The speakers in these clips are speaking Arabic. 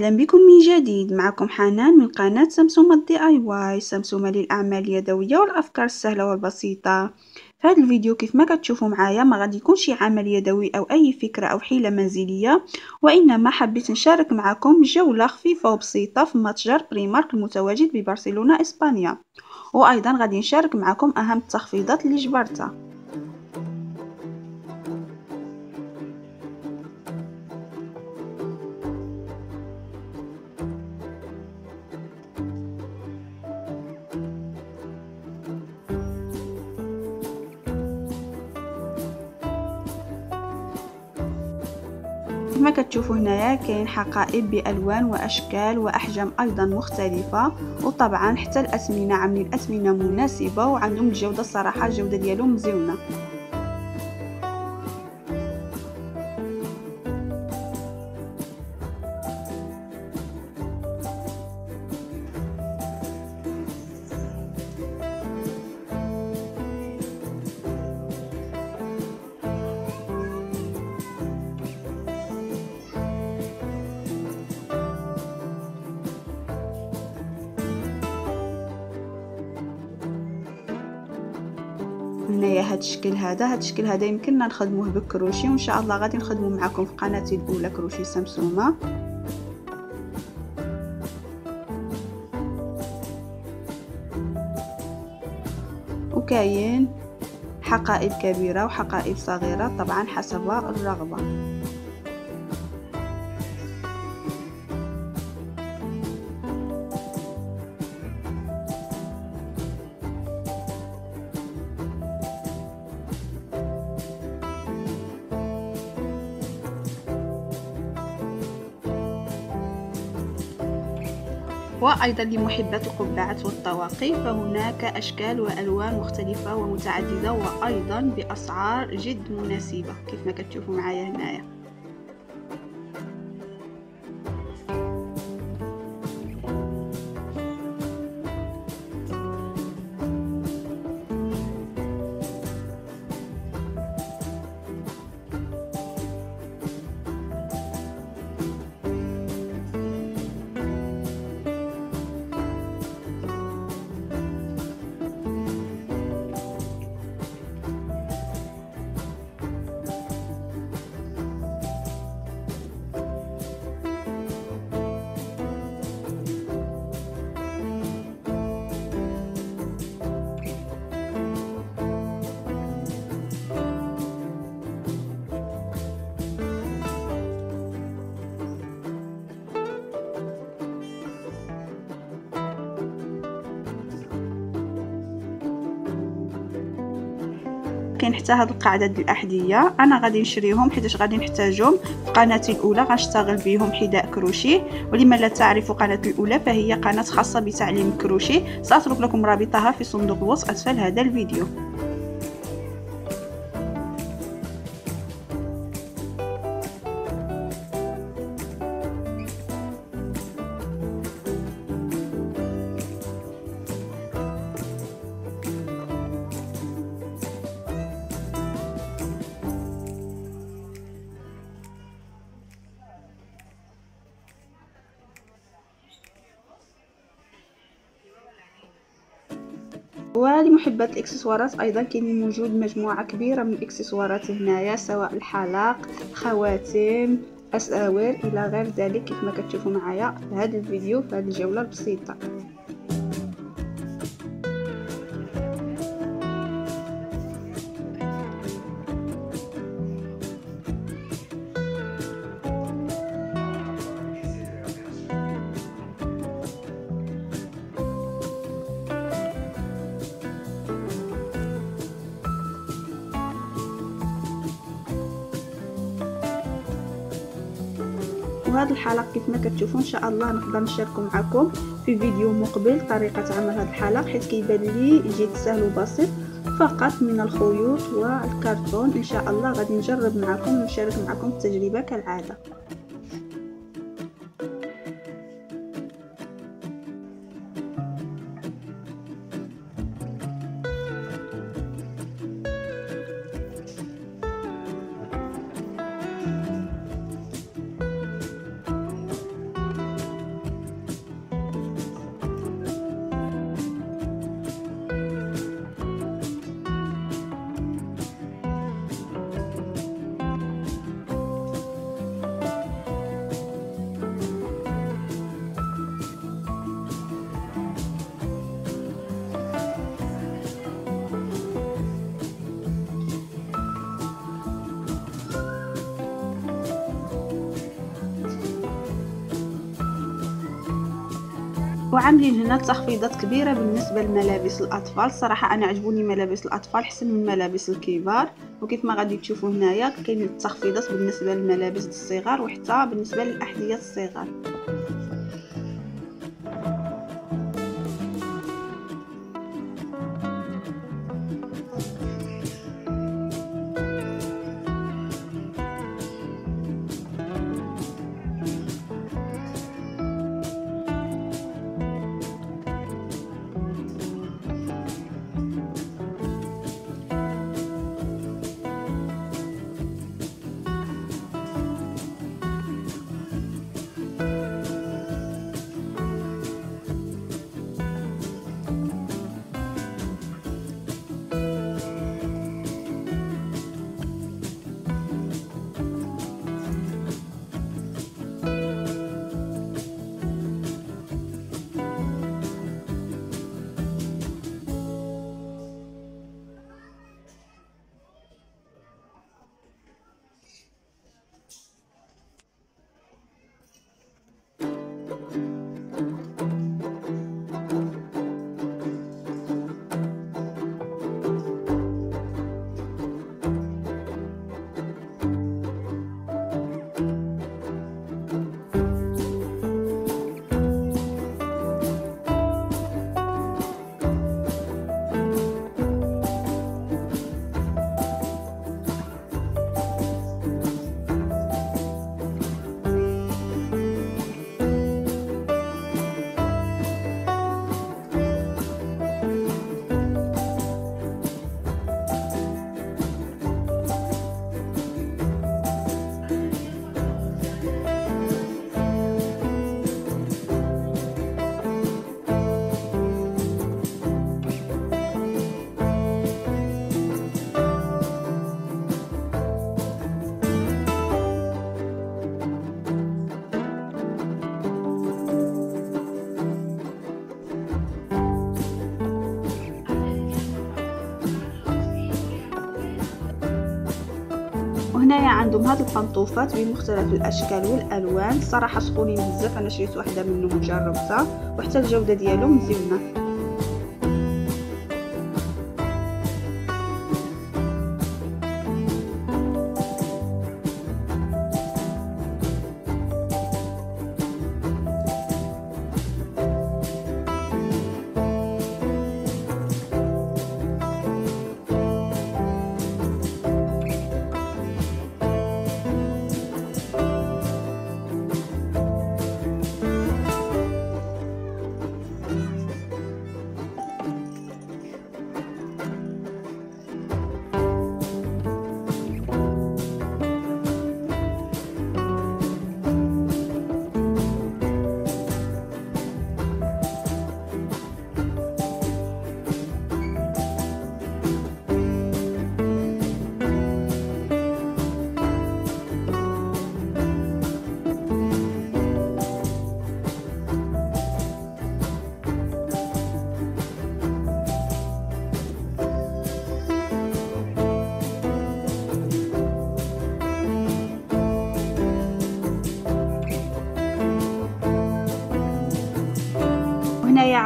أهلا بكم من جديد. معكم حنان من قناة سمسومة DIY. سمسومة للأعمال اليدوية والأفكار السهلة والبسيطة. في هذا الفيديو كيف ما كتشوفوا معايا ما غادي يكون شي عمل يدوي أو أي فكرة أو حيلة منزلية وإنما حبيت نشارك معكم جولة خفيفة وبسيطة في متجر بريمارك المتواجد ببرشلونة إسبانيا. وأيضا غادي نشارك معكم أهم التخفيضات اللي جبرتها. كما كتشوفوا هنايا كاين حقائب بألوان وأشكال وأحجام أيضا مختلفة. وطبعا حتى الأسمنة عاملين اسمنه مناسبة وعندهم الجوده الصراحه الجودة ديالهم مزيونة. هنايا هاد الشكل هذا. هاد الشكل هذا يمكننا نخدموه بالكروشي وإن شاء الله غادي نخدمو معكم في قناتي الاولى كروشي سمسومه وكاين حقائب كبيرة وحقائب صغيرة طبعا حسب الرغبة. وأيضا لمحبات القبعات والطواقي فهناك أشكال وألوان مختلفة ومتعددة وأيضا بأسعار جد مناسبة. كيف ما كتشوفوا معايا هنايا. كاين حتى هاد القاعدة ديال الأحذية. أنا غادي نشريهم حيت غادي نحتاجهم. في قناتي الأولى غنشتغل بهم حذاء كروشي ولما لا تعرفوا قناتي الأولى فهي قناة خاصة بتعليم الكروشي سأترك لكم رابطها في صندوق الوصف أسفل هذا الفيديو. ولمحبات الاكسسوارات أيضا كاين موجود مجموعة كبيرة من الاكسسوارات هنايا سواء الحلق خواتم أساور إلى غير ذلك كيف ما كتشوفوا معايا في هذا الفيديو في هذه الجولة البسيطة. وهذا الحلق كيف ما كتشوفوا إن شاء الله نقدر نشاركو معكم في فيديو مقبل طريقة عمل هذا الحلق حيت كيبان لي جد سهل وبسيط فقط من الخيوط والكرتون. إن شاء الله غادي نجرب معكم ونشارك معكم التجربة كالعادة. وعاملين هنا تخفيضات كبيرة بالنسبة لملابس الأطفال. صراحة أنا عجبوني ملابس الأطفال حسن من ملابس الكبار. وكيف ما غادي تشوفوا هنايا كاين التخفيضات بالنسبة للملابس الصغار وحتى بالنسبة للأحذية الصغار. وهنايا عندهم هاد البنطوفات بمختلف الأشكال والألوان. صراحة سخونين بزاف أنا شريت واحدة منهم وجربتها وحتى الجودة ديالهم مزيونه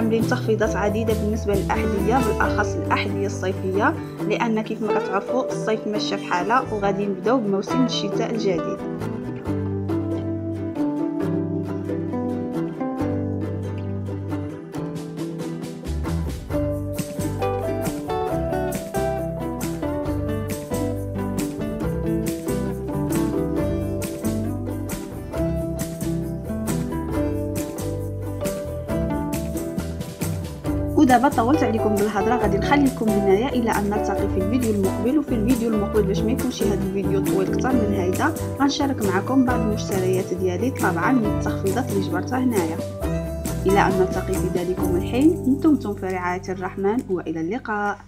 عاملين تخفيضات عديدة بالنسبة للأحذية بالأخص الأحذية الصيفية لأن كيف ما كتعرفوا الصيف مشى بحالة وغادي نبداو بموسم الشتاء الجديد. ودابا طولت عليكم بالهضرة غادي نخليكم هنايا إلى أن نلتقي في الفيديو المقبل. وفي الفيديو المقبل باش ما يكونش هذا الفيديو طويل أكثر من هيدا غنشارك معكم بعض المشتريات ديالي طبعا من التخفيضات اللي جبرتها هنايا. إلى أن نلتقي في ذلكم الحين أنتم في رعاية الرحمن وإلى اللقاء.